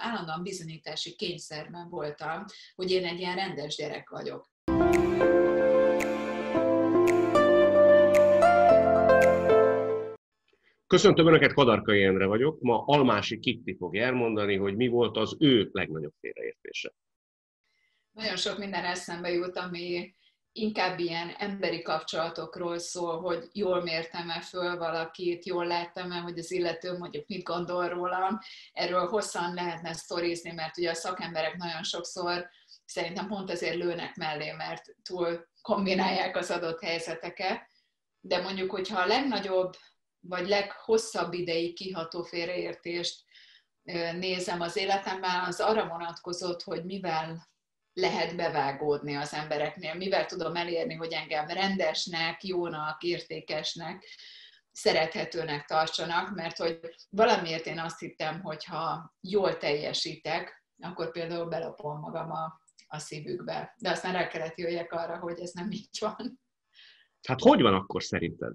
állandóan bizonyítási kényszerben voltam, hogy én egy ilyen rendes gyerek vagyok. Köszöntöm Önöket, Kadarkai Endre vagyok. Ma Almási Kitti fog elmondani, hogy mi volt az ő legnagyobb félreértése. Nagyon sok minden eszembe jut, ami inkább ilyen emberi kapcsolatokról szól, hogy jól mértem-e föl valakit, jól láttam-e, hogy az illető mondjuk mit gondol rólam. Erről hosszan lehetne sztorizni, mert ugye a szakemberek nagyon sokszor szerintem pont ezért lőnek mellé, mert túl kombinálják az adott helyzeteket. De mondjuk, hogyha a legnagyobb vagy leghosszabb ideig kiható félreértést nézem az életemben, az arra vonatkozott, hogy mivel lehet bevágódni az embereknél, mivel tudom elérni, hogy engem rendesnek, jónak, értékesnek, szerethetőnek tartsanak, mert hogy valamiért én azt hittem, hogy ha jól teljesítek, akkor például belapom magam a, a szívükbe. De aztán rá kellett jöjjek arra, hogy ez nem így van. Hát hogy van akkor szerinted?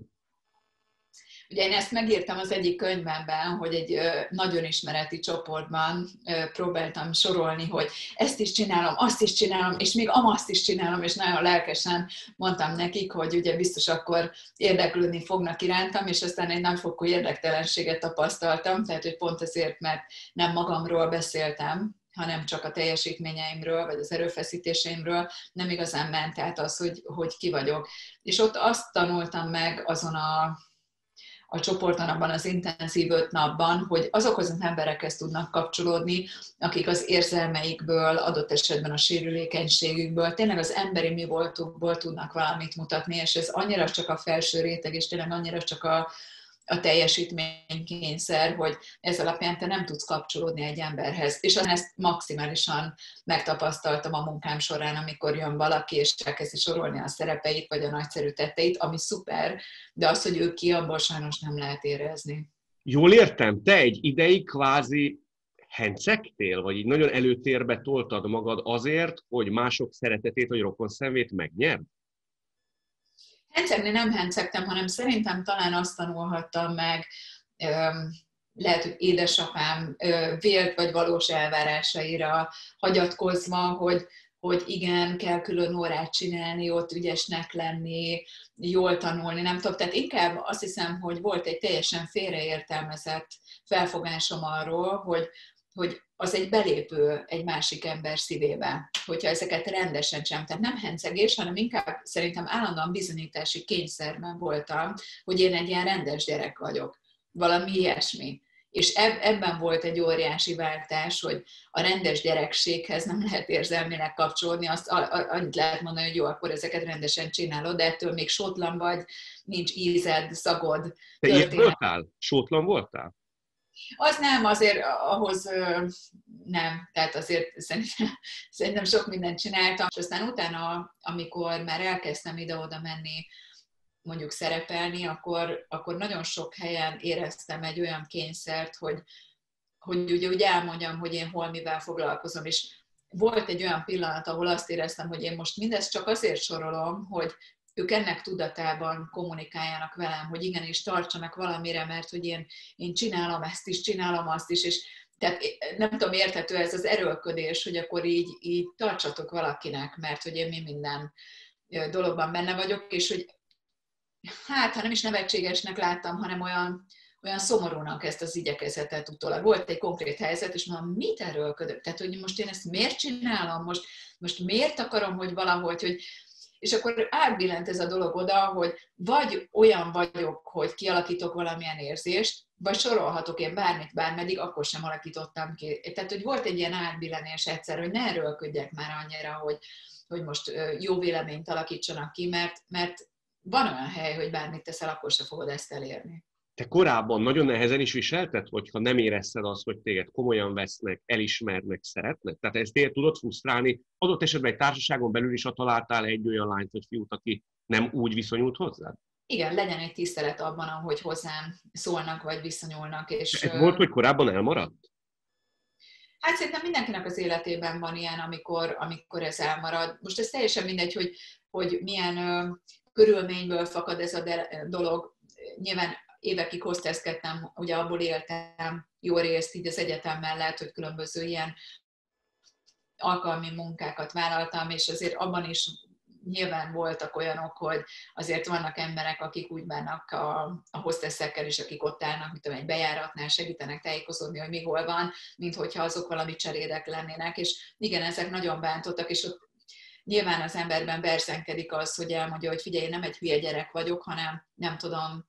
Ugye én ezt megírtam az egyik könyvemben, hogy egy nagyon ismereti csoportban próbáltam sorolni, hogy ezt is csinálom, azt is csinálom, és még amaszt is csinálom, és nagyon lelkesen mondtam nekik, hogy ugye biztos akkor érdeklődni fognak irántam, és aztán egy nagyfokú érdektelenséget tapasztaltam, tehát hogy pont ezért, mert nem magamról beszéltem, hanem csak a teljesítményeimről, vagy az erőfeszítéseimről, nem igazán ment át az, hogy, hogy ki vagyok. És ott azt tanultam meg azon a a csoporton abban az intenzív öt napban, hogy azokhoz az emberekhez tudnak kapcsolódni, akik az érzelmeikből, adott esetben a sérülékenységükből, tényleg az emberi mi voltukból tudnak valamit mutatni, és ez annyira csak a felső réteg, és tényleg annyira csak a, a teljesítménykényszer, hogy ez alapján te nem tudsz kapcsolódni egy emberhez. És ezt maximálisan megtapasztaltam a munkám során, amikor jön valaki, és elkezdi sorolni a szerepeit, vagy a nagyszerű tetteit, ami szuper, de az, hogy ő ki, abból sajnos nem lehet érezni. Jól értem, te egy ideig kvázi hencegtél, vagy így nagyon előtérbe toltad magad azért, hogy mások szeretetét vagy rokon szemét megnyerd? Hencegni nem hencegtem, hanem szerintem talán azt tanulhattam meg, lehet, hogy édesapám vélt vagy valós elvárásaira hagyatkozva, hogy, hogy igen, kell külön órát csinálni, ott ügyesnek lenni, jól tanulni, nem tudom. Tehát inkább azt hiszem, hogy volt egy teljesen félreértelmezett felfogásom arról, hogy, hogy az egy belépő egy másik ember szívébe, hogyha ezeket rendesen sem. Tehát nem hencegés, hanem inkább szerintem állandóan bizonyítási kényszerben voltam, hogy én egy ilyen rendes gyerek vagyok. Valami ilyesmi. És ebben volt egy óriási váltás, hogy a rendes gyerekséghez nem lehet érzelmileg kapcsolódni, azt annyit lehet mondani, hogy jó, akkor ezeket rendesen csinálod, de ettől még sótlan vagy, nincs ízed, szagod. Te ilyen voltál? Sótlan voltál? Az nem, azért ahhoz nem, tehát azért szerintem, szerintem sok mindent csináltam, és aztán utána, amikor már elkezdtem ide-oda menni, mondjuk szerepelni, akkor, akkor nagyon sok helyen éreztem egy olyan kényszert, hogy, hogy ugye úgy elmondjam, hogy én hol mivel foglalkozom, és volt egy olyan pillanat, ahol azt éreztem, hogy én most mindezt csak azért sorolom, hogy ők ennek tudatában kommunikáljanak velem, hogy igenis tartsanak valamire, mert hogy én, én csinálom ezt is, csinálom azt is, és tehát nem tudom, érthető ez az erőlködés, hogy akkor így, így tartsatok valakinek, mert hogy én mi minden dologban benne vagyok, és hogy hát, ha nem is nevetségesnek láttam, hanem olyan, olyan szomorúnak ezt az igyekezetet utólag. Volt egy konkrét helyzet, és mondom, mit erőlködök? Tehát, hogy most én ezt miért csinálom? Most, most miért akarom, hogy valahogy, hogy és akkor átbillent ez a dolog oda, hogy vagy olyan vagyok, hogy kialakítok valamilyen érzést, vagy sorolhatok én bármit, bármeddig, akkor sem alakítottam ki. Tehát, hogy volt egy ilyen átbillenés egyszer, hogy ne erőlködjek már annyira, hogy, hogy most jó véleményt alakítsanak ki, mert, mert van olyan hely, hogy bármit teszel, akkor sem fogod ezt elérni te korábban nagyon nehezen is viselted, hogyha nem érezted azt, hogy téged komolyan vesznek, elismernek, szeretnek? Tehát ezt téged tudod frusztrálni? Adott esetben egy társaságon belül is, ha találtál egy olyan lányt vagy fiút, aki nem úgy viszonyult hozzád? Igen, legyen egy tisztelet abban, ahogy hozzám szólnak, vagy viszonyulnak. És, ez volt, hogy korábban elmaradt? Hát szerintem mindenkinek az életében van ilyen, amikor, amikor ez elmarad. Most ez teljesen mindegy, hogy, hogy milyen ö, körülményből fakad ez a de, dolog. Nyilván évekig hozteszkedtem, ugye abból éltem jó részt így az egyetem mellett, hogy különböző ilyen alkalmi munkákat vállaltam, és azért abban is nyilván voltak olyanok, hogy azért vannak emberek, akik úgy bánnak a, a hosteszekkel is, akik ott állnak, mint egy bejáratnál, segítenek tájékozódni, hogy mi hol van, mint hogyha azok valami cserédek lennének, és igen, ezek nagyon bántottak, és ott nyilván az emberben berszenkedik az, hogy elmondja, hogy figyelj, nem egy hülye gyerek vagyok, hanem nem tudom,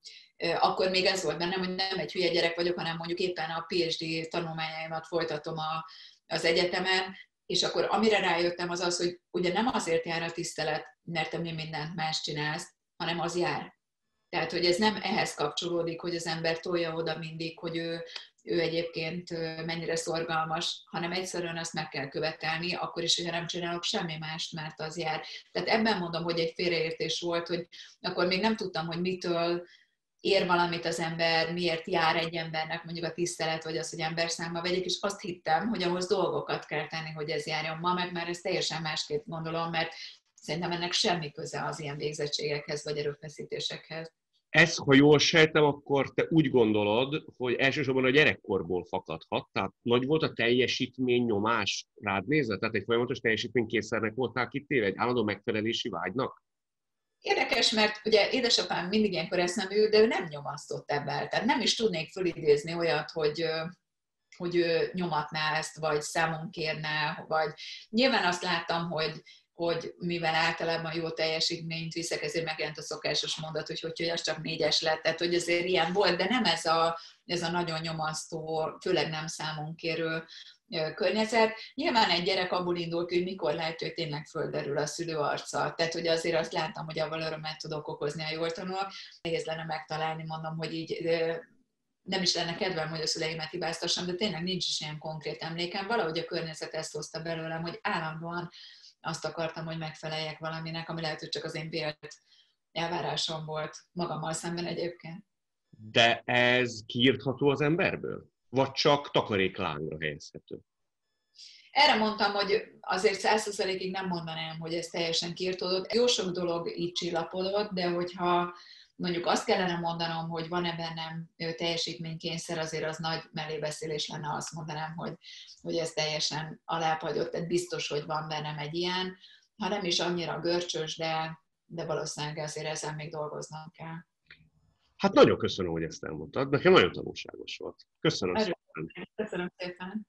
akkor még ez volt bennem, hogy nem egy hülye gyerek vagyok, hanem mondjuk éppen a PhD tanulmányaimat folytatom a, az egyetemen, és akkor amire rájöttem az az, hogy ugye nem azért jár a tisztelet, mert te mi mindent más csinálsz, hanem az jár. Tehát, hogy ez nem ehhez kapcsolódik, hogy az ember tolja oda mindig, hogy ő, ő egyébként mennyire szorgalmas, hanem egyszerűen azt meg kell követelni, akkor is, hogyha nem csinálok semmi mást, mert az jár. Tehát ebben mondom, hogy egy félreértés volt, hogy akkor még nem tudtam, hogy mitől ér valamit az ember, miért jár egy embernek mondjuk a tisztelet, vagy az, hogy ember számba vegyék, és azt hittem, hogy ahhoz dolgokat kell tenni, hogy ez járjon ma, meg már ezt teljesen másképp gondolom, mert szerintem ennek semmi köze az ilyen végzettségekhez, vagy erőfeszítésekhez. Ez, ha jól sejtem, akkor te úgy gondolod, hogy elsősorban a gyerekkorból fakadhat, tehát nagy volt a teljesítmény nyomás rád nézve, tehát egy folyamatos teljesítménykényszernek voltál kitéve, egy állandó megfelelési vágynak? Érdekes, mert ugye édesapám mindig ilyenkor eszemű, de ő nem nyomasztott ebben. Tehát nem is tudnék fölidézni olyat, hogy, hogy ő nyomatná ezt, vagy számon kérne, vagy nyilván azt láttam, hogy, hogy mivel általában jó teljesítményt viszek, ezért megjelent a szokásos mondat, hogy hogy, hogy az csak négyes lett, tehát hogy azért ilyen volt, de nem ez a, ez a nagyon nyomasztó, főleg nem számon kérő környezet. Nyilván egy gyerek abból indul hogy mikor lehet, hogy tényleg földerül a szülő arca. Tehát, hogy azért azt láttam, hogy avval örömet tudok okozni a jól tanulok. Nehéz lenne megtalálni, mondom, hogy így nem is lenne kedvem, hogy a szüleimet hibáztassam, de tényleg nincs is ilyen konkrét emlékem. Valahogy a környezet ezt hozta belőlem, hogy állandóan azt akartam, hogy megfeleljek valaminek, ami lehet, hogy csak az én vélt elvárásom volt magammal szemben egyébként. De ez kiírtható az emberből? vagy csak takaréklángra helyezhető? Erre mondtam, hogy azért százszerzelékig nem mondanám, hogy ez teljesen kiirtódott. Jó sok dolog így csillapodott, de hogyha mondjuk azt kellene mondanom, hogy van-e bennem teljesítménykényszer, azért az nagy mellébeszélés lenne, azt mondanám, hogy, hogy ez teljesen alábbhagyott, tehát biztos, hogy van bennem egy ilyen, ha nem is annyira görcsös, de, de valószínűleg azért ezen még dolgoznom kell. Hát nagyon köszönöm, hogy ezt elmondtad. Nekem nagyon tanulságos volt. Köszönöm szépen. Köszönöm szépen.